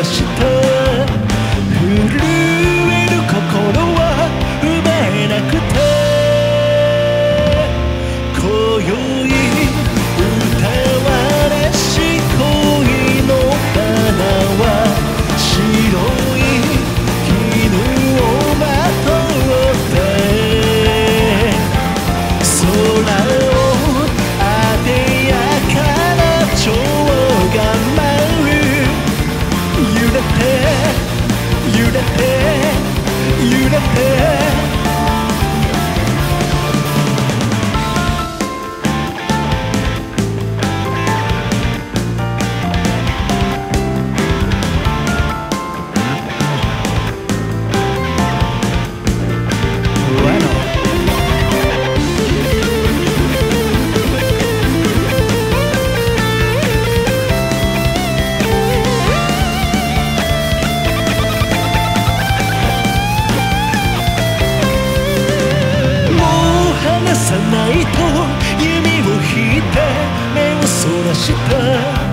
worshipers. mexicano.